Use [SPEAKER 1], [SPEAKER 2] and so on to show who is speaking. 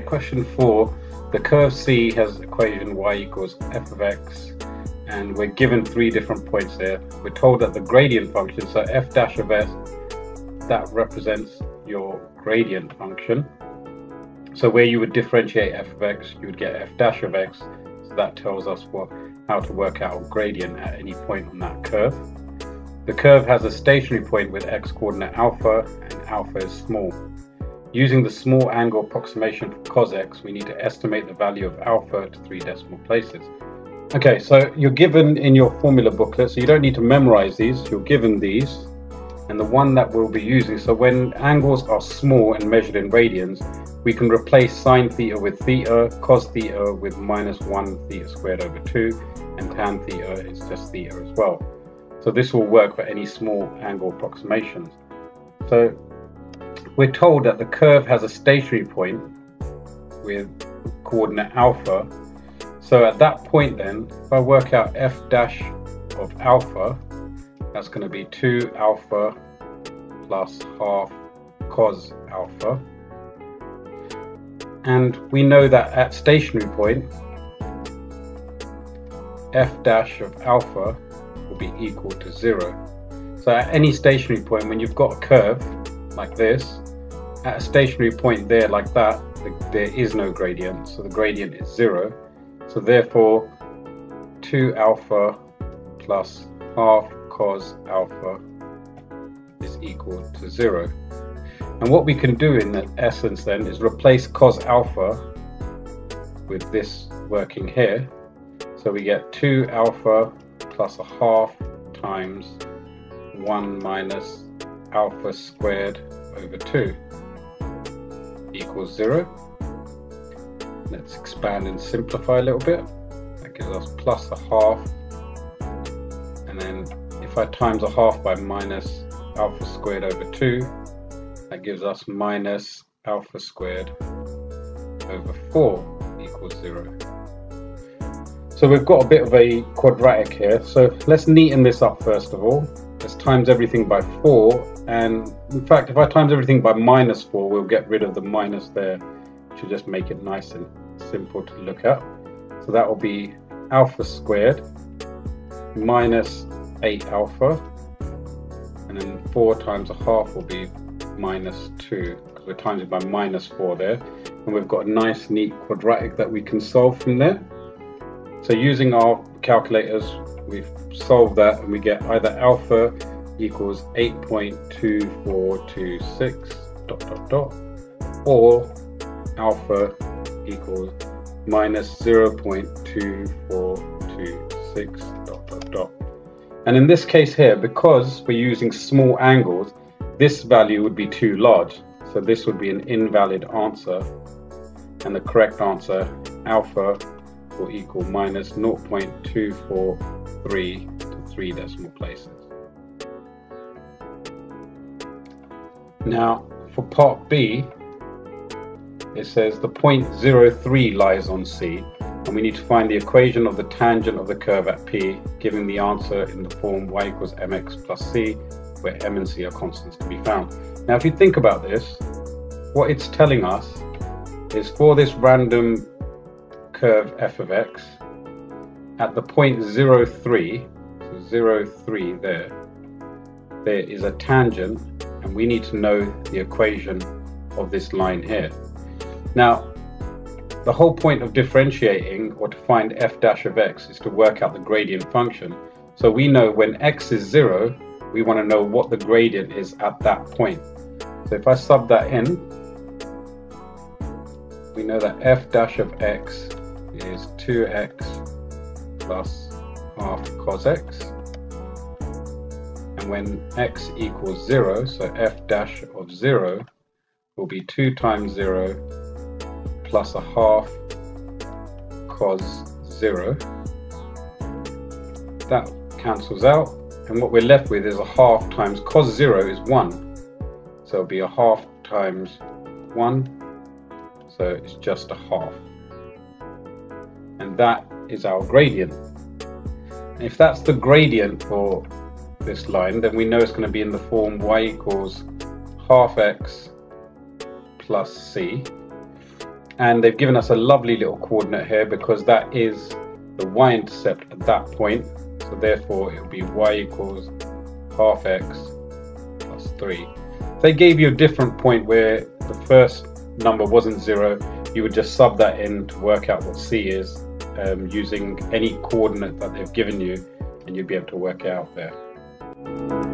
[SPEAKER 1] question four. The curve C has equation y equals f of x, and we're given three different points there. We're told that the gradient function, so f dash of s, that represents your gradient function. So where you would differentiate f of x, you would get f dash of x. So that tells us what how to work out a gradient at any point on that curve. The curve has a stationary point with x coordinate alpha and alpha is small. Using the small angle approximation for cos x, we need to estimate the value of alpha to three decimal places. Okay, so you're given in your formula booklet, so you don't need to memorize these, you're given these, and the one that we'll be using, so when angles are small and measured in radians, we can replace sine theta with theta, cos theta with minus 1 theta squared over 2, and tan theta is just theta as well. So this will work for any small angle approximations. So we're told that the curve has a stationary point with coordinate alpha. So at that point then, if I work out f dash of alpha, that's going to be 2 alpha plus half cos alpha. And we know that at stationary point, f dash of alpha will be equal to zero. So at any stationary point, when you've got a curve like this, at a stationary point there like that, there is no gradient. So the gradient is zero. So therefore, 2 alpha plus half cos alpha is equal to zero. And what we can do in the essence then is replace cos alpha with this working here. So we get 2 alpha plus a half times 1 minus alpha squared over 2 equals 0. Let's expand and simplify a little bit. That gives us plus a half. And then if I times a half by minus alpha squared over 2, that gives us minus alpha squared over 4 equals 0. So we've got a bit of a quadratic here. So let's neaten this up first of all. Let's times everything by 4. And in fact, if I times everything by minus 4, we'll get rid of the minus there, to just make it nice and simple to look at. So that will be alpha squared minus 8 alpha. And then 4 times a half will be minus 2, because we're timesing by minus 4 there. And we've got a nice, neat quadratic that we can solve from there. So using our calculators, we've solved that and we get either alpha equals 8.2426 dot dot dot or alpha equals minus 0.2426 dot dot dot. And in this case here, because we're using small angles, this value would be too large. So this would be an invalid answer. And the correct answer, alpha will equal minus 0.243 to 3 decimal places. Now, for part B, it says the point 03 lies on C, and we need to find the equation of the tangent of the curve at P, giving the answer in the form y equals mx plus c, where m and c are constants to be found. Now, if you think about this, what it's telling us is for this random curve f of x at the point 0, 03, so 0, 03 there, there is a tangent and we need to know the equation of this line here. Now, the whole point of differentiating or to find f dash of x is to work out the gradient function. So we know when x is 0, we want to know what the gradient is at that point. So if I sub that in, we know that f dash of x is 2x plus half cos x. And when x equals 0, so f dash of 0 will be 2 times 0 plus a half cos 0. That cancels out. And what we're left with is a half times cos 0 is 1. So it'll be a half times 1. So it's just a half and that is our gradient. If that's the gradient for this line, then we know it's going to be in the form y equals half x plus c. and they've given us a lovely little coordinate here because that is the y-intercept at that point. So therefore it will be y equals half x plus 3 if they gave you a different point where the first number wasn't zero. You would just sub that in to work out what c is um, using any coordinate that they've given you and you'd be able to work it out there Thank you.